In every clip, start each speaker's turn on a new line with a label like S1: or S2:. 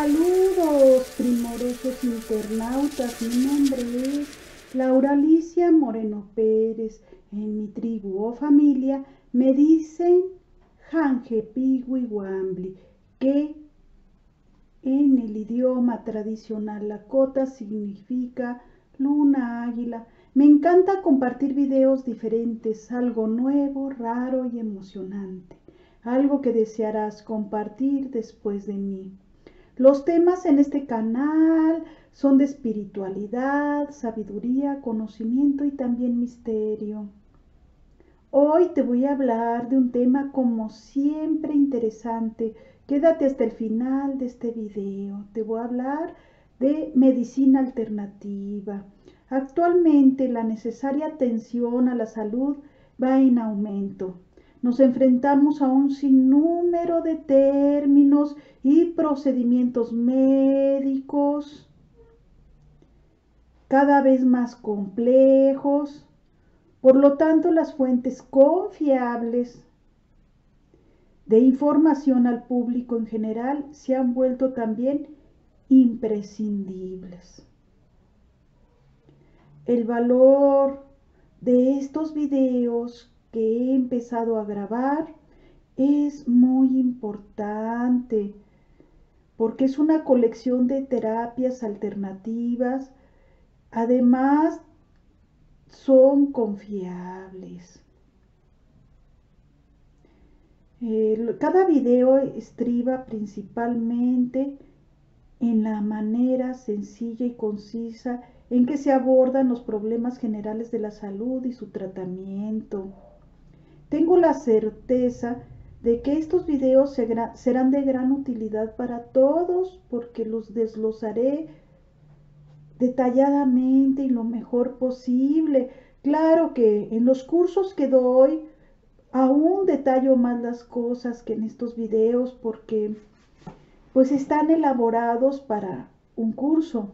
S1: Saludos, primorosos internautas. Mi nombre es Laura Alicia Moreno Pérez. En mi tribu o familia me dicen Janje Pigui Wambli, que en el idioma tradicional Lakota significa luna águila. Me encanta compartir videos diferentes, algo nuevo, raro y emocionante, algo que desearás compartir después de mí. Los temas en este canal son de espiritualidad, sabiduría, conocimiento y también misterio. Hoy te voy a hablar de un tema como siempre interesante. Quédate hasta el final de este video. Te voy a hablar de medicina alternativa. Actualmente la necesaria atención a la salud va en aumento. Nos enfrentamos a un sinnúmero de términos y procedimientos médicos cada vez más complejos. Por lo tanto, las fuentes confiables de información al público en general se han vuelto también imprescindibles. El valor de estos videos que he empezado a grabar es muy importante porque es una colección de terapias alternativas, además son confiables. cada video estriba principalmente en la manera sencilla y concisa en que se abordan los problemas generales de la salud y su tratamiento. Tengo la certeza de que estos videos serán de gran utilidad para todos porque los desglosaré detalladamente y lo mejor posible. Claro que en los cursos que doy aún detallo más las cosas que en estos videos porque pues están elaborados para un curso.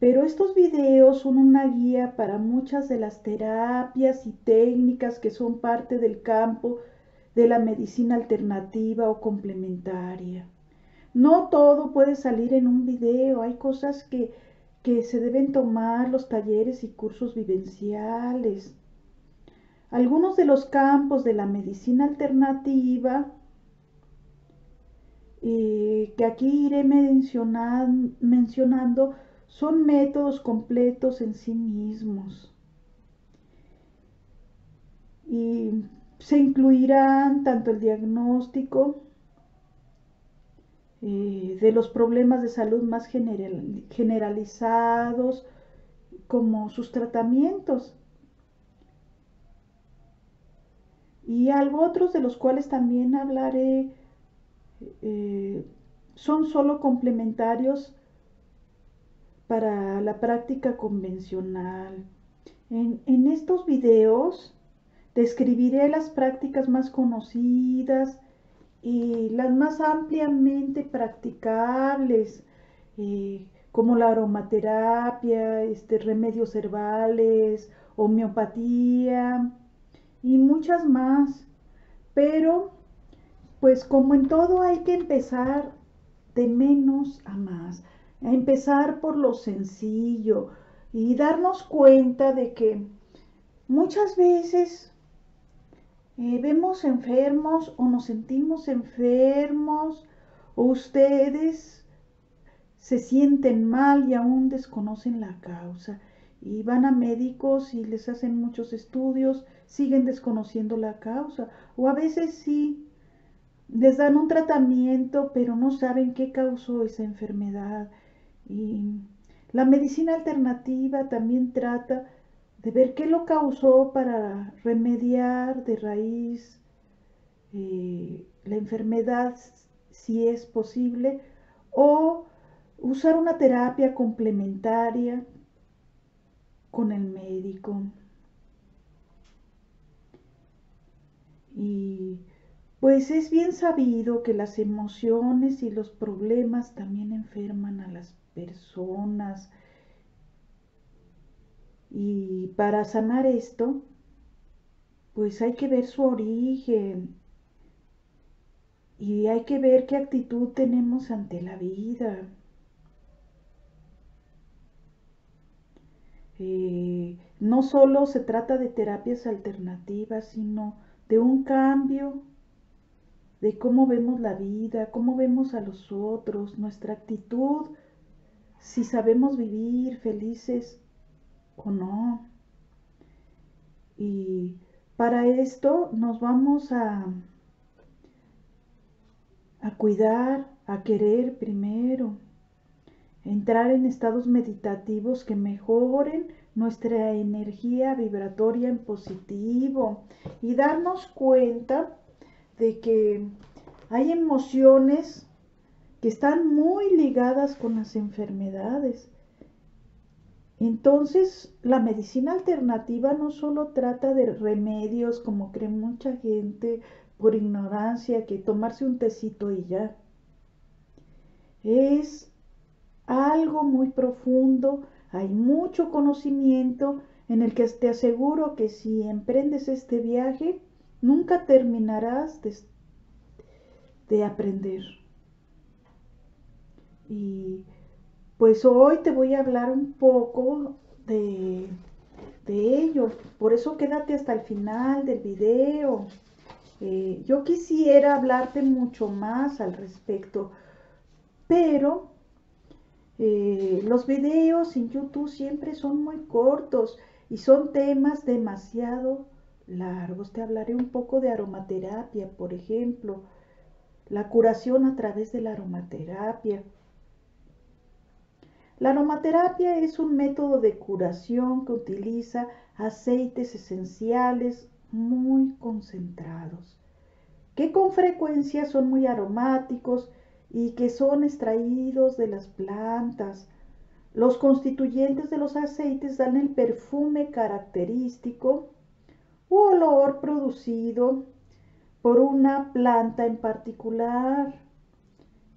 S1: Pero estos videos son una guía para muchas de las terapias y técnicas que son parte del campo de la medicina alternativa o complementaria. No todo puede salir en un video, hay cosas que, que se deben tomar los talleres y cursos vivenciales. Algunos de los campos de la medicina alternativa eh, que aquí iré mencionando son métodos completos en sí mismos. Y se incluirán tanto el diagnóstico eh, de los problemas de salud más generalizados como sus tratamientos. Y algo otros de los cuales también hablaré eh, son solo complementarios para la práctica convencional. En, estos videos describiré las prácticas más conocidas y las más ampliamente practicables, eh, como la aromaterapia, este, remedios herbales, homeopatía y muchas más. Pero, pues como en todo hay que empezar de menos a más a empezar por lo sencillo y darnos cuenta de que muchas veces eh, vemos enfermos o nos sentimos enfermos o ustedes se sienten mal y aún desconocen la causa y van a médicos y les hacen muchos estudios, siguen desconociendo la causa o a veces sí les dan un tratamiento pero no saben qué causó esa enfermedad y la medicina alternativa también trata de ver qué lo causó para remediar de raíz eh, la enfermedad si es posible o usar una terapia complementaria con el médico. Y pues es bien sabido que las emociones y los problemas también enferman a las personas. Y para sanar esto, pues hay que ver su origen. y hay que ver qué actitud tenemos ante la vida. Eh, no solo se trata de terapias alternativas, sino de un cambio de cómo vemos la vida, cómo vemos a los otros, nuestra actitud, si sabemos vivir felices o no. Y para esto nos vamos a, a cuidar, a querer primero, entrar en estados meditativos que mejoren nuestra energía vibratoria en positivo y darnos cuenta de que hay emociones que están muy ligadas con las enfermedades. Entonces, la medicina alternativa no solo trata de remedios, como cree mucha gente por ignorancia, que tomarse un tecito y ya. Es algo muy profundo, hay mucho conocimiento en el que te aseguro que si emprendes este viaje, Nunca terminarás de, aprender. Y pues hoy te voy a hablar un poco de, de ello. Por eso quédate hasta el final del video. Eh, yo quisiera hablarte mucho más al respecto, pero eh, los videos en YouTube siempre son muy cortos y son temas demasiado largos. Te hablaré un poco de aromaterapia, por ejemplo, la curación a través de la aromaterapia. La aromaterapia es un método de curación que utiliza aceites esenciales muy concentrados, que con frecuencia son muy aromáticos y que son extraídos de las plantas. Los constituyentes de los aceites dan el perfume característico u olor producido por una planta en particular.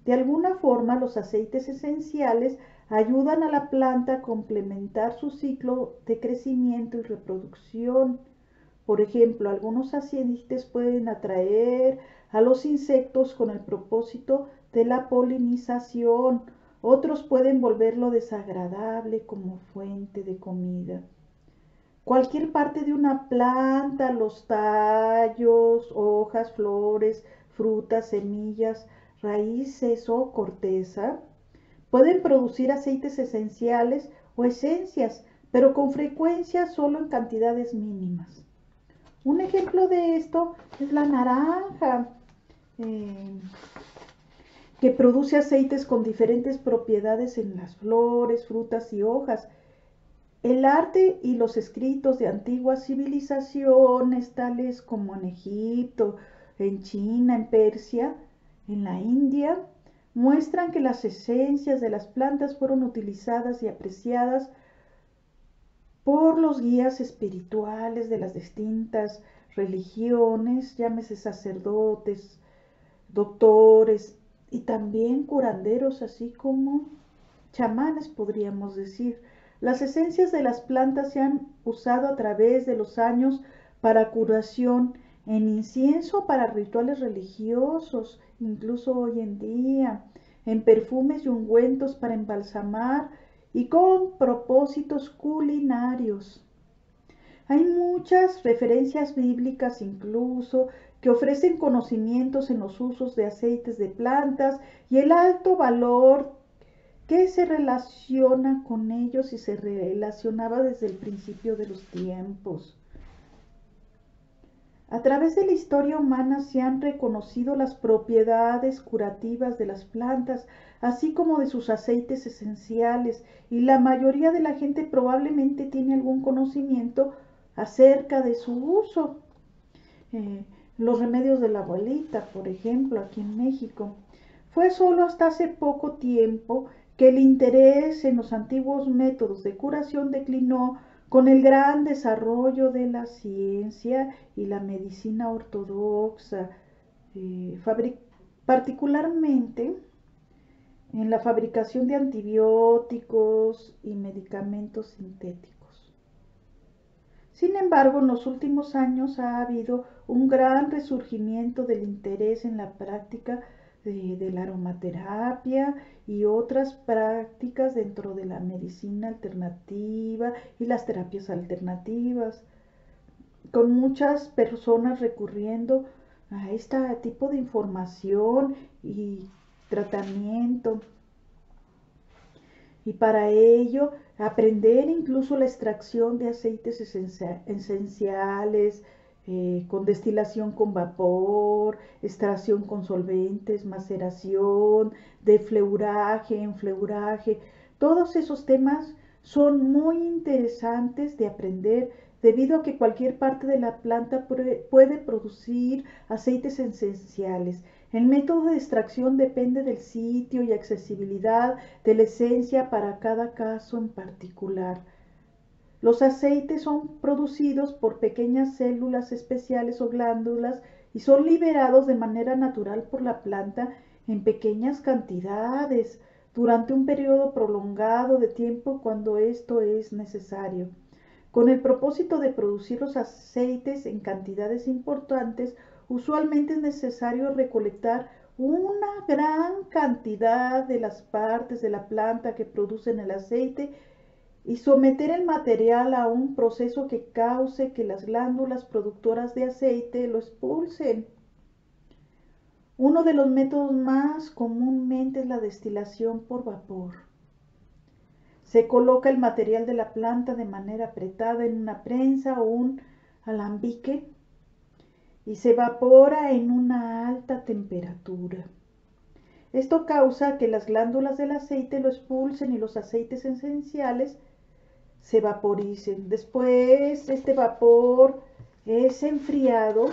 S1: De alguna forma, los aceites esenciales ayudan a la planta a complementar su ciclo de crecimiento y reproducción. Por ejemplo, algunos aceites pueden atraer a los insectos con el propósito de la polinización, otros pueden volverlo desagradable como fuente de comida. Cualquier parte de una planta, los tallos, hojas, flores, frutas, semillas, raíces o corteza, pueden producir aceites esenciales o esencias, pero con frecuencia solo en cantidades mínimas. Un ejemplo de esto es la naranja, eh, que produce aceites con diferentes propiedades en las flores, frutas y hojas el arte y los escritos de antiguas civilizaciones, tales como en Egipto, en China, en Persia, en la India, muestran que las esencias de las plantas fueron utilizadas y apreciadas por los guías espirituales de las distintas religiones, llámese sacerdotes, doctores y también curanderos, así como chamanes, podríamos decir. Las esencias de las plantas se han usado a través de los años para curación en incienso para rituales religiosos, incluso hoy en día, en perfumes y ungüentos para embalsamar y con propósitos culinarios. Hay muchas referencias bíblicas incluso que ofrecen conocimientos en los usos de aceites de plantas y el alto valor que se relaciona con ellos y se relacionaba desde el principio de los tiempos. A través de la historia humana se han reconocido las propiedades curativas de las plantas, así como de sus aceites esenciales, y la mayoría de la gente probablemente tiene algún conocimiento acerca de su uso. Eh, los remedios de la abuelita, por ejemplo, aquí en México. Fue solo hasta hace poco tiempo que el interés en los antiguos métodos de curación declinó con el gran desarrollo de la ciencia y la medicina ortodoxa, eh, particularmente en la fabricación de antibióticos y medicamentos sintéticos. Sin embargo, en los últimos años ha habido un gran resurgimiento del interés en la práctica de, la aromaterapia y otras prácticas dentro de la medicina alternativa y las terapias alternativas, con muchas personas recurriendo a este tipo de información y tratamiento. Y para ello, aprender incluso la extracción de aceites esenciales, eh, con destilación con vapor, extracción con solventes, maceración, defleuraje, enfleuraje. Todos esos temas son muy interesantes de aprender debido a que cualquier parte de la planta puede producir aceites esenciales. El método de extracción depende del sitio y accesibilidad de la esencia para cada caso en particular. Los aceites son producidos por pequeñas células especiales o glándulas y son liberados de manera natural por la planta en pequeñas cantidades durante un periodo prolongado de tiempo cuando esto es necesario. Con el propósito de producir los aceites en cantidades importantes, usualmente es necesario recolectar una gran cantidad de las partes de la planta que producen el aceite y someter el material a un proceso que cause que las glándulas productoras de aceite lo expulsen. Uno de los métodos más comúnmente es la destilación por vapor. Se coloca el material de la planta de manera apretada en una prensa o un alambique y se evapora en una alta temperatura. Esto causa que las glándulas del aceite lo expulsen y los aceites esenciales se vaporicen. Después este vapor es enfriado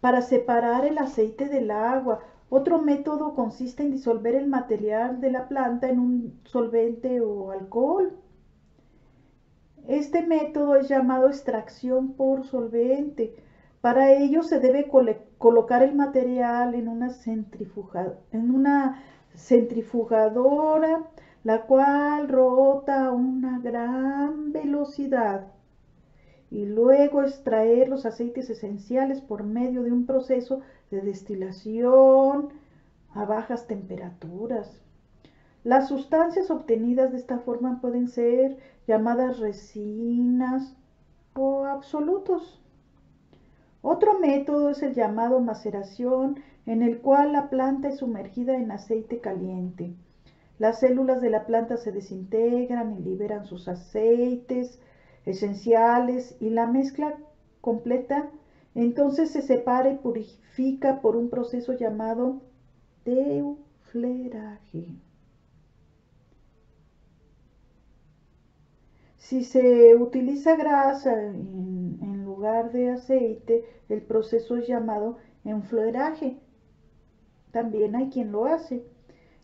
S1: para separar el aceite del agua. Otro método consiste en disolver el material de la planta en un solvente o alcohol. Este método es llamado extracción por solvente. Para ello se debe colocar el material en una, en una centrifugadora la cual rota a una gran velocidad y luego extraer los aceites esenciales por medio de un proceso de destilación a bajas temperaturas. Las sustancias obtenidas de esta forma pueden ser llamadas resinas o absolutos. Otro método es el llamado maceración, en el cual la planta es sumergida en aceite caliente. Las células de la planta se desintegran y liberan sus aceites esenciales y la mezcla completa entonces se separa y purifica por un proceso llamado deufleraje. Si se utiliza grasa en, en, lugar de aceite, el proceso es llamado enfloraje. También hay quien lo hace.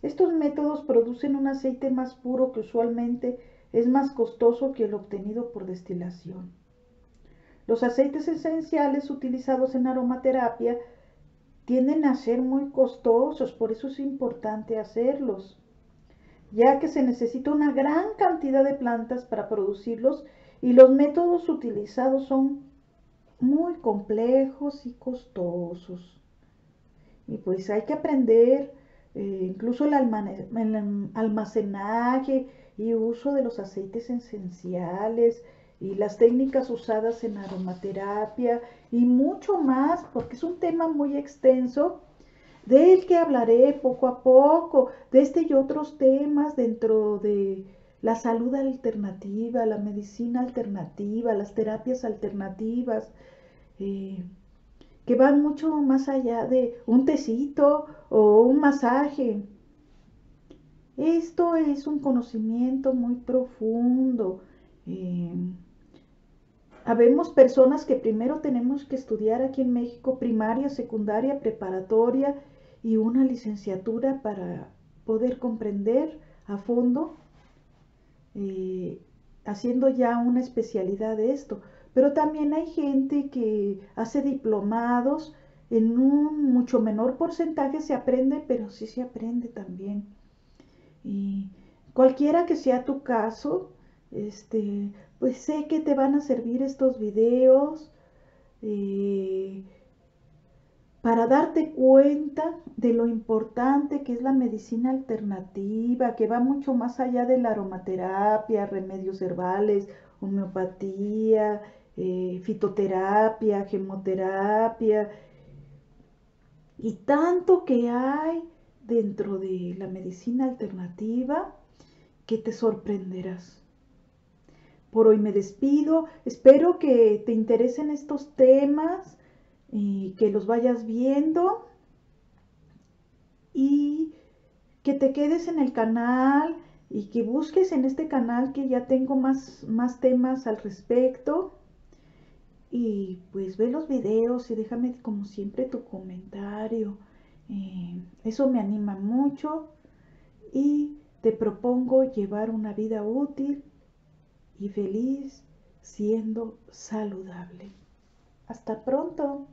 S1: Estos métodos producen un aceite más puro que usualmente es más costoso que el obtenido por destilación. Los aceites esenciales utilizados en aromaterapia tienden a ser muy costosos, por eso es importante hacerlos, ya que se necesita una gran cantidad de plantas para producirlos y los métodos utilizados son muy complejos y costosos. Y pues hay que aprender eh, incluso el, almacenaje y uso de los aceites esenciales y las técnicas usadas en aromaterapia y mucho más, porque es un tema muy extenso del que hablaré poco a poco, de este y otros temas dentro de la salud alternativa, la medicina alternativa, las terapias alternativas. Eh, que van mucho más allá de un tecito o un masaje. Esto es un conocimiento muy profundo. Eh, habemos personas que primero tenemos que estudiar aquí en México primaria, secundaria, preparatoria y una licenciatura para poder comprender a fondo, eh, haciendo ya una especialidad de esto. Pero también hay gente que hace diplomados, en un mucho menor porcentaje se aprende, pero sí se aprende también. Y cualquiera que sea tu caso, este, pues sé que te van a servir estos videos eh, para darte cuenta de lo importante que es la medicina alternativa, que va mucho más allá de la aromaterapia, remedios herbales, homeopatía, eh, fitoterapia, gemoterapia, y tanto que hay dentro de la medicina alternativa que te sorprenderás. Por hoy me despido. Espero que te interesen estos temas y que los vayas viendo y que te quedes en el canal y que busques en este canal que ya tengo más, más temas al respecto. Y pues ve los videos y déjame como siempre tu comentario. Eh, eso me anima mucho y te propongo llevar una vida útil y feliz siendo saludable. Hasta pronto.